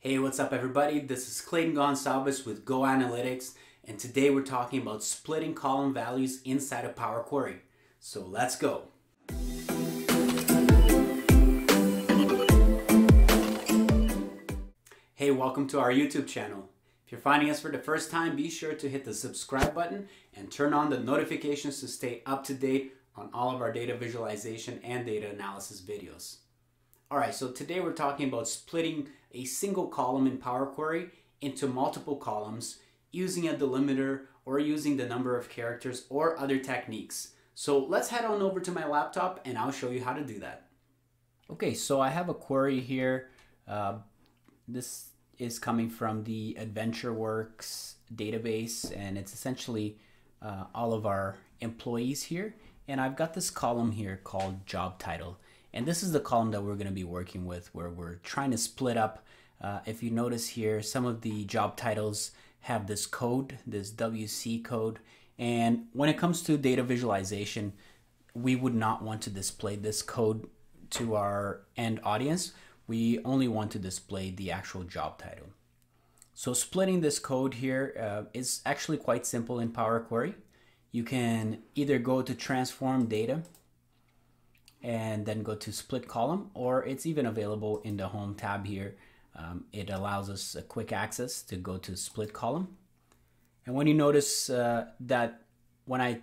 Hey, what's up, everybody? This is Clayton Gonsalves with Go Analytics, and today we're talking about splitting column values inside of Power Query. So let's go. Hey, welcome to our YouTube channel. If you're finding us for the first time, be sure to hit the subscribe button and turn on the notifications to stay up to date on all of our data visualization and data analysis videos. All right, so today we're talking about splitting a single column in Power Query into multiple columns using a delimiter or using the number of characters or other techniques. So let's head on over to my laptop and I'll show you how to do that. Okay, so I have a query here. Uh, this is coming from the AdventureWorks database, and it's essentially uh, all of our employees here. And I've got this column here called job title. And this is the column that we're going to be working with where we're trying to split up. Uh, if you notice here, some of the job titles have this code, this WC code. And when it comes to data visualization, we would not want to display this code to our end audience we only want to display the actual job title. So splitting this code here uh, is actually quite simple in Power Query. You can either go to transform data and then go to split column or it's even available in the home tab here. Um, it allows us a quick access to go to split column. And when you notice uh, that when I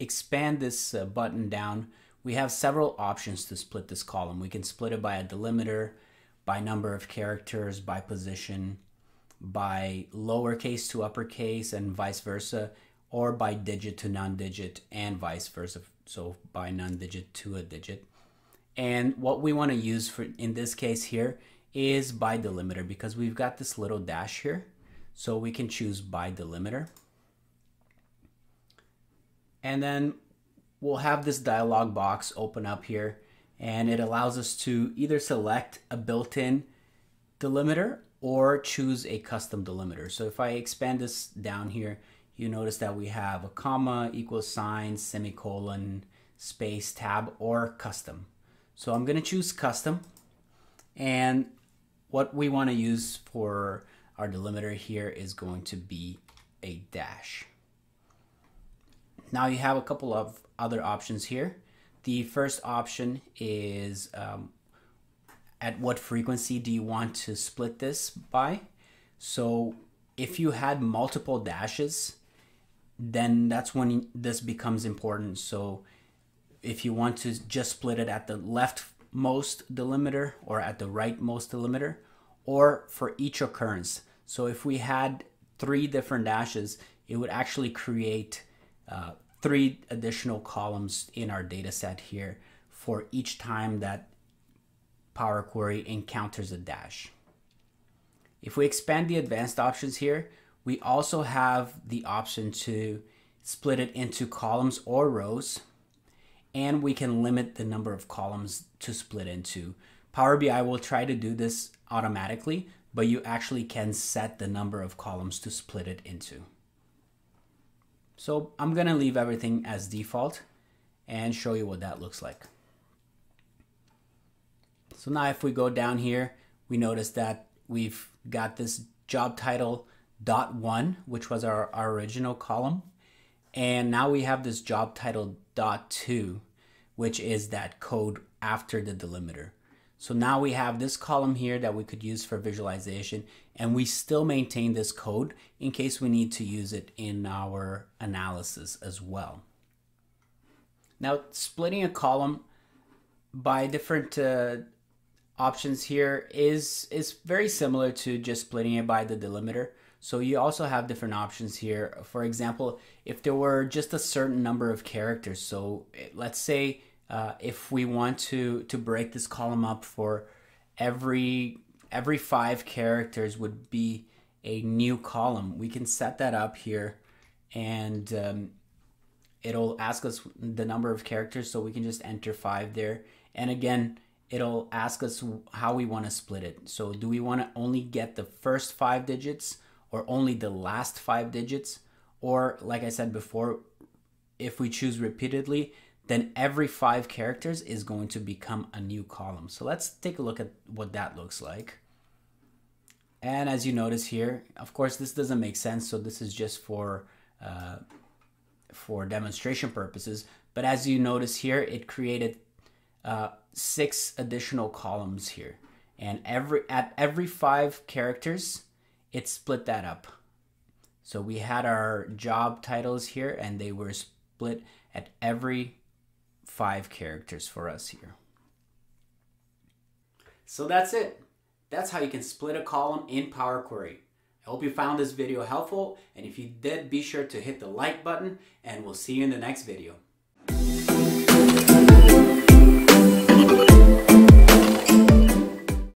expand this uh, button down, we have several options to split this column. We can split it by a delimiter, by number of characters, by position, by lowercase to uppercase and vice versa, or by digit to non-digit and vice versa. So by non-digit to a digit. And what we want to use for in this case here is by delimiter because we've got this little dash here. So we can choose by delimiter. And then we'll have this dialog box open up here and it allows us to either select a built-in delimiter or choose a custom delimiter. So if I expand this down here, you notice that we have a comma, equal sign, semicolon, space, tab, or custom. So I'm gonna choose custom. And what we wanna use for our delimiter here is going to be a dash. Now you have a couple of other options here. The first option is um, at what frequency do you want to split this by? So if you had multiple dashes, then that's when this becomes important. So if you want to just split it at the leftmost delimiter or at the rightmost delimiter, or for each occurrence. So if we had three different dashes, it would actually create uh, three additional columns in our data set here for each time that Power Query encounters a dash. If we expand the advanced options here, we also have the option to split it into columns or rows, and we can limit the number of columns to split into. Power BI will try to do this automatically, but you actually can set the number of columns to split it into. So I'm gonna leave everything as default and show you what that looks like. So now if we go down here, we notice that we've got this job title dot one, which was our, our original column. And now we have this job title dot two, which is that code after the delimiter. So now we have this column here that we could use for visualization and we still maintain this code in case we need to use it in our analysis as well. Now splitting a column by different uh, options here is, is very similar to just splitting it by the delimiter. So you also have different options here. For example, if there were just a certain number of characters, so let's say uh, if we want to to break this column up for every every five characters would be a new column we can set that up here and um, it'll ask us the number of characters so we can just enter five there and again it'll ask us how we want to split it so do we want to only get the first five digits or only the last five digits or like i said before if we choose repeatedly then every five characters is going to become a new column. So let's take a look at what that looks like. And as you notice here, of course, this doesn't make sense. So this is just for uh, for demonstration purposes. But as you notice here, it created uh, six additional columns here. And every at every five characters, it split that up. So we had our job titles here and they were split at every five characters for us here. So that's it. That's how you can split a column in Power Query. I hope you found this video helpful and if you did, be sure to hit the like button and we'll see you in the next video.